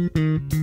Mm-hmm.